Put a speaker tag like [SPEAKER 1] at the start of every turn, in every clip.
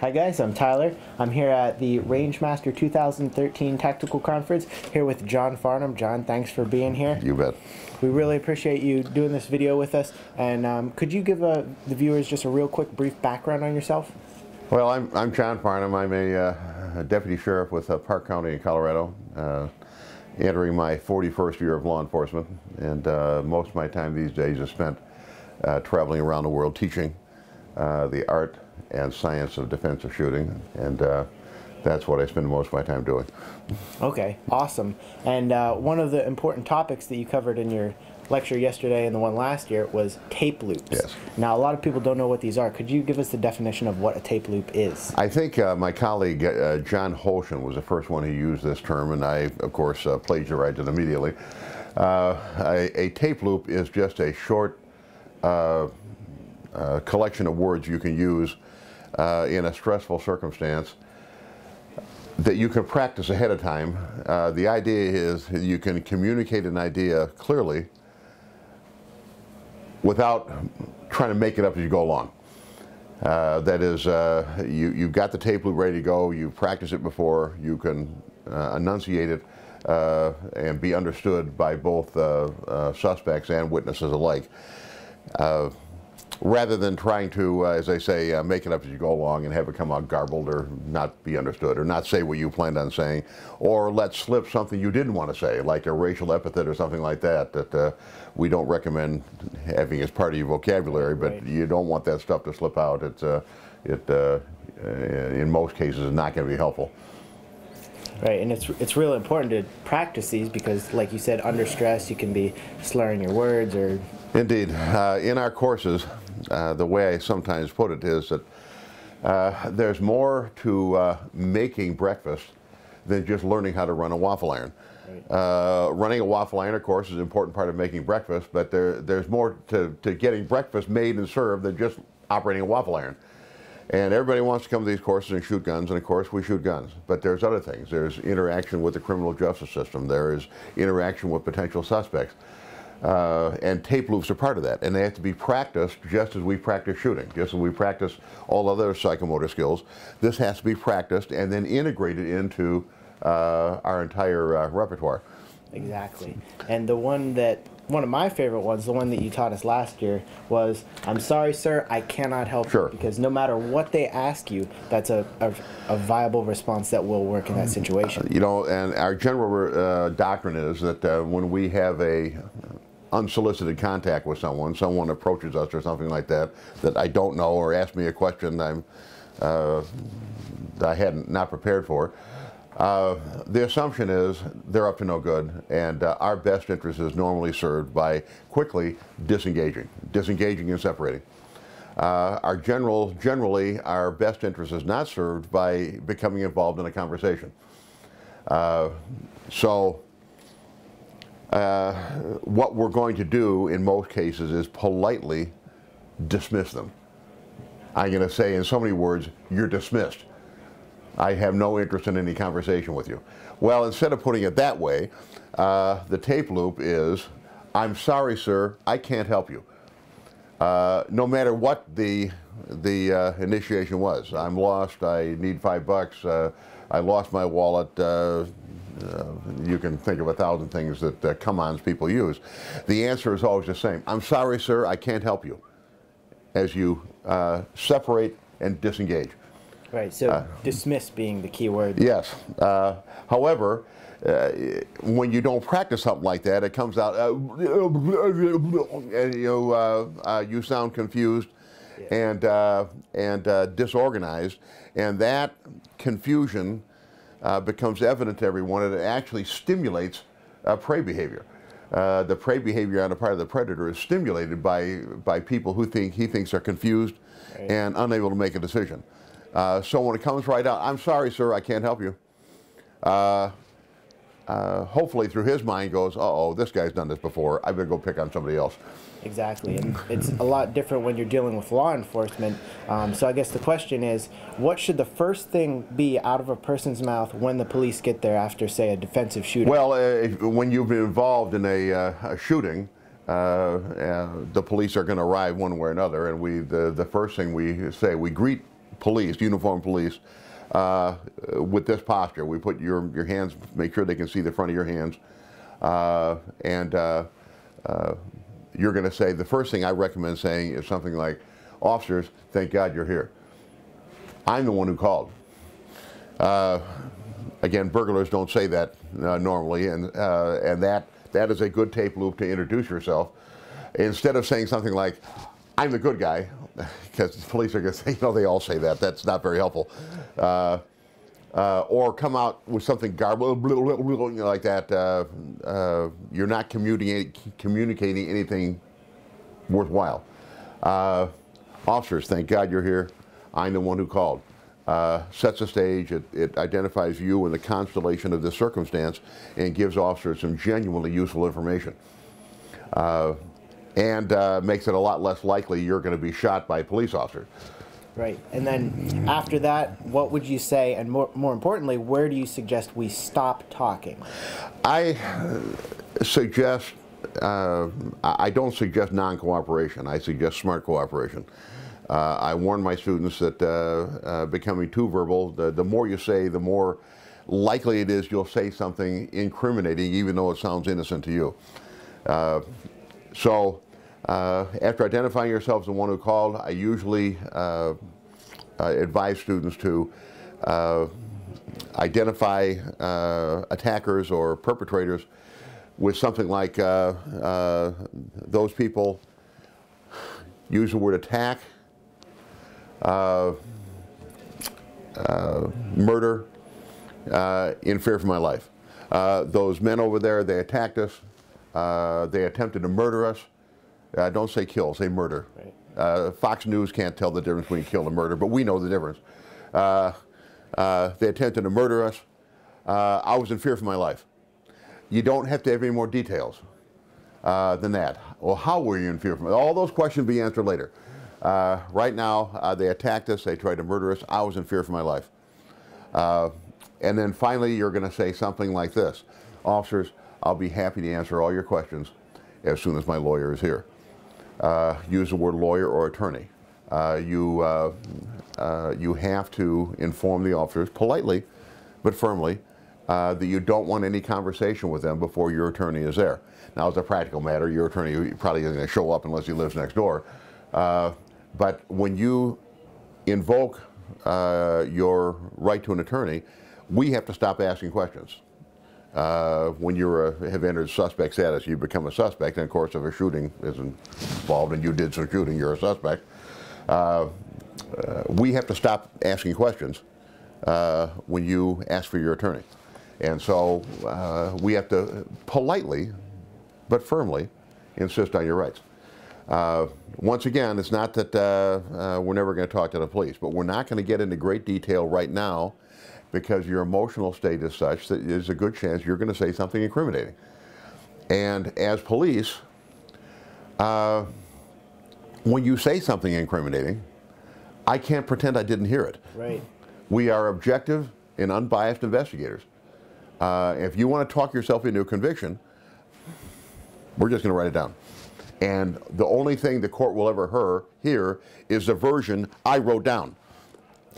[SPEAKER 1] Hi guys, I'm Tyler. I'm here at the Rangemaster 2013 Tactical Conference here with John Farnam. John, thanks for being here.
[SPEAKER 2] You bet.
[SPEAKER 1] We really appreciate you doing this video with us. And um, could you give uh, the viewers just a real quick brief background on yourself?
[SPEAKER 2] Well, I'm, I'm John Farnam. I'm a, uh, deputy sheriff with uh, Park County in Colorado, uh, entering my 41st year of law enforcement. And uh, most of my time these days is spent uh, traveling around the world teaching the art and science of defensive shooting, and uh, that's what I spend most of my time doing.
[SPEAKER 1] Okay, awesome. And uh, one of the important topics that you covered in your lecture yesterday and the one last year was tape loops.
[SPEAKER 2] Yes.
[SPEAKER 1] Now, a lot of people don't know what these are. Could you give us the definition of what a tape loop is?
[SPEAKER 2] I think uh, my colleague uh, John Holschen was the first one who used this term, and I, of course, uh, plagiarized it immediately. Uh, a, a, tape loop is just a short uh, uh, collection of words you can use uh, in a stressful circumstance that you can practice ahead of time. Uh, the idea is you can communicate an idea clearly without trying to make it up as you go along. Uh, that is, uh, you, you've got the tape loop ready to go, you've practiced it before, you can uh, enunciate it uh, and be understood by both uh, suspects and witnesses alike rather than trying to, uh, as I say, uh, make it up as you go along and have it come out garbled or not be understood or not say what you planned on saying or let slip something you didn't want to say, like a racial epithet or something like that, that uh, we don't recommend having as part of your vocabulary, but right. you don't want that stuff to slip out. It's, uh, it, uh, in most cases, is not going to be helpful.
[SPEAKER 1] Right, and it's it's real important to practice these because, like you said, under stress you can be slurring your words or.
[SPEAKER 2] Indeed, uh, in our courses, uh, the way I sometimes put it is that uh, there's more to uh, making breakfast than just learning how to run a waffle iron. Uh, running a waffle iron, of course, is an important part of making breakfast, but there, there's more to, to getting breakfast made and served than just operating a waffle iron. And everybody wants to come to these courses and shoot guns, and of course we shoot guns. But there's other things. There's interaction with the criminal justice system. There is interaction with potential suspects. Uh, and tape loops are part of that. And they have to be practiced just as we practice shooting, just as we practice all other psychomotor skills. This has to be practiced and then integrated into uh, our entire uh, repertoire.
[SPEAKER 1] Exactly. And the one that, one of my favorite ones, the one that you taught us last year, was I'm sorry, sir, I cannot help
[SPEAKER 2] sure.
[SPEAKER 1] you. Because no matter what they ask you, that's a, a, a viable response that will work in that situation.
[SPEAKER 2] you know, and our general uh, doctrine is that uh, when we have a unsolicited contact with someone, someone approaches us or something like that, that I don't know or asks me a question I'm, uh, I hadn't not prepared for, uh, the assumption is they're up to no good, and uh, our best interest is normally served by quickly disengaging, disengaging and separating. Uh, our general, generally, our best interest is not served by becoming involved in a conversation. Uh, so uh, what we're going to do in most cases is politely dismiss them. I'm going to say in so many words, you're dismissed. I have no interest in any conversation with you. Well, instead of putting it that way, uh, the tape loop is, I'm sorry, sir, I can't help you. Uh, no matter what the, the uh, initiation was. I'm lost, I need five bucks, uh, I lost my wallet, uh, you can think of a thousand things that uh, come-ons people use. The answer is always the same. I'm sorry, sir, I can't help you. As you uh, separate and disengage.
[SPEAKER 1] Right, so uh, dismiss being the key word.
[SPEAKER 2] Yes. Uh, however, uh, when you don't practice something like that, it comes out, and you, you sound confused and, and disorganized, and that confusion uh, becomes evident to everyone and it actually stimulates uh, prey behavior. Uh, the prey behavior on the part of the predator is stimulated by, by people who think he thinks are confused right. and unable to make a decision. Uh, so when it comes right out, I'm sorry, sir, I can't help you. Uh, hopefully through his mind goes, uh oh, this guy's done this before. I better go pick on somebody else.
[SPEAKER 1] Exactly, and it's a lot different when you're dealing with law enforcement. Um, so I guess the question is, what should the first thing be out of a person's mouth when the police get there after, say, a defensive shooting?
[SPEAKER 2] Well, uh, when you've been involved in a, uh, a shooting, uh, uh, the police are going to arrive one way or another, and we the, the first thing we say, we greet police, uniformed police, uh, with this posture. We put your, your hands, make sure they can see the front of your hands. Uh, and uh, uh you're going to say, the first thing I recommend saying is something like, officers, thank God you're here. I'm the one who called. Uh, again, burglars don't say that uh, normally, and, and that, that is a good tape loop to introduce yourself. Instead of saying something like, I'm the good guy, because police are going to say, you know, they all say that. That's not very helpful. Uh, uh, or come out with something garbled like that. Uh, uh, you're not communicating, communicating anything worthwhile. Uh, officers, thank God you're here. I'm the one who called. Uh, sets the stage, it, it, identifies you in the constellation of this circumstance, and gives officers some genuinely useful information and uh, makes it a lot less likely you're going to be shot by a police officer.
[SPEAKER 1] Right. And then after that, what would you say, and more, more importantly, where do you suggest we stop talking?
[SPEAKER 2] I suggest, uh, I don't suggest non-cooperation. I suggest smart cooperation. Uh, I warn my students that uh, uh becoming too verbal, the, the more you say, the more likely it is you'll say something incriminating, even though it sounds innocent to you. Uh, so uh, after identifying yourself as the one who called, I usually uh, uh advise students to uh, identify uh, attackers or perpetrators with something like those people use the word attack, murder, in fear for my life. those men over there, they attacked us. they attempted to murder us. Uh, don't say kill, say murder. Right. Uh, Fox News can't tell the difference between kill and murder, but we know the difference. Uh, uh they attempted to murder us. Uh, I was in fear for my life. You don't have to have any more details uh, than that. Well, how were you in fear for my All those questions be answered later. right now, they attacked us. They tried to murder us. I was in fear for my life. and then finally, you're going to say something like this. Officers, I'll be happy to answer all your questions as soon as my lawyer is here use the word lawyer or attorney. Uh, you, uh, uh, you have to inform the officers politely but firmly uh, that you don't want any conversation with them before your attorney is there. Now, as a practical matter, your attorney probably isn't going to show up unless he lives next door. Uh, but when you invoke your right to an attorney, we have to stop asking questions. Uh, when you have entered suspect status, you become a suspect. And of course, if a shooting is involved and you did some shooting, you're a suspect. Uh, uh, we have to stop asking questions uh, when you ask for your attorney. And so uh, we have to politely but firmly insist on your rights. Uh, once again, it's not that we're never going to talk to the police, but we're not going to get into great detail right now because your emotional state is such that there's a good chance you're going to say something incriminating. And as police, uh, when you say something incriminating, I can't pretend I didn't hear it.
[SPEAKER 1] Right.
[SPEAKER 2] We are objective and unbiased investigators. Uh, if you want to talk yourself into a conviction, we're just going to write it down. And the only thing the court will ever hear is the version I wrote down.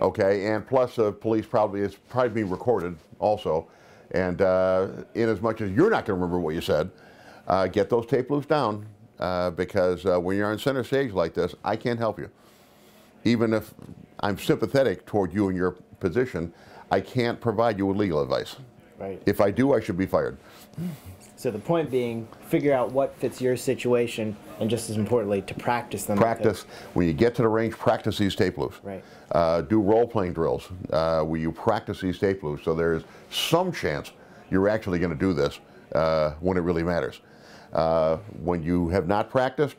[SPEAKER 2] Okay, and plus the uh, police probably is probably being recorded also. And uh, in as much as you're not going to remember what you said, uh, get those tape loops down uh, because uh, when you're on center stage like this, I can't help you. Even if I'm sympathetic toward you and your position, I can't provide you with legal advice.
[SPEAKER 1] Right.
[SPEAKER 2] If I do, I should be fired.
[SPEAKER 1] So the point being, figure out what fits your situation, and just as importantly, to practice them.
[SPEAKER 2] Practice. When you get to the range, practice these tape loops.
[SPEAKER 1] Right.
[SPEAKER 2] Uh, do role-playing drills uh, where you practice these tape loops, so there's some chance you're actually going to do this uh, when it really matters. Uh, when you have not practiced,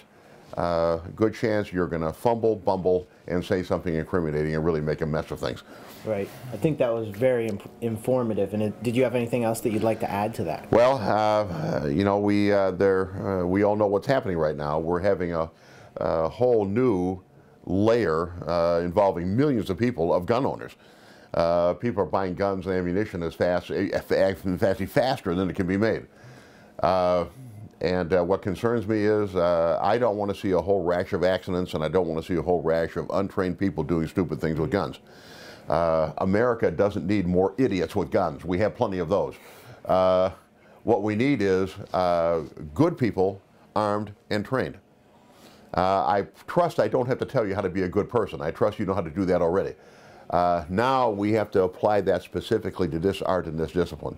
[SPEAKER 2] uh, good chance you're going to fumble, bumble, and say something incriminating and really make a mess of things.
[SPEAKER 1] Right. I think that was very informative. And it, did you have anything else that you'd like to add to that?
[SPEAKER 2] Well, uh, you know, we uh, there uh, we all know what's happening right now. We're having a, a whole new layer uh, involving millions of people of gun owners. Uh, people are buying guns and ammunition as fast, as fast, faster than it can be made. And uh, what concerns me is uh, I don't want to see a whole rash of accidents, and I don't want to see a whole rash of untrained people doing stupid things with guns. Uh, America doesn't need more idiots with guns. We have plenty of those. Uh, what we need is uh, good people armed and trained. Uh, I trust I don't have to tell you how to be a good person. I trust you know how to do that already. Now we have to apply that specifically to this art and this discipline.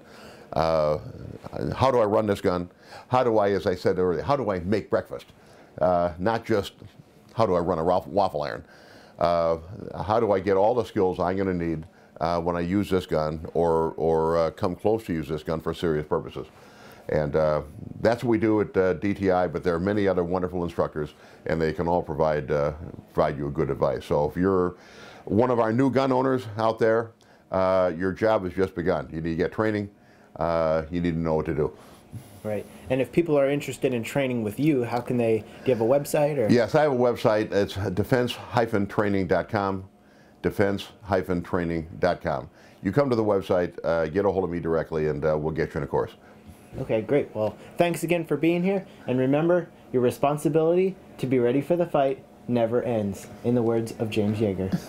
[SPEAKER 2] Uh, how do I run this gun? How do I, as I said earlier, how do I make breakfast? Uh, not just how do I run a waffle iron. Uh, how do I get all the skills I'm going to need uh, when I use this gun or, or uh, come close to use this gun for serious purposes? And that's what we do at DTI, but there are many other wonderful instructors, and they can all provide, provide you a good advice. So if you're one of our new gun owners out there, your job has just begun. You need to get training. Uh, you need to know what to do.
[SPEAKER 1] Right. And if people are interested in training with you, how can they? Do you have a website? Or?
[SPEAKER 2] Yes, I have a website. It's defense-training.com. Defense-training.com. You come to the website, uh, get a hold of me directly, and we'll get you in a course.
[SPEAKER 1] Okay, great. Well, thanks again for being here. And remember, your responsibility to be ready for the fight never ends, in the words of James Yeager.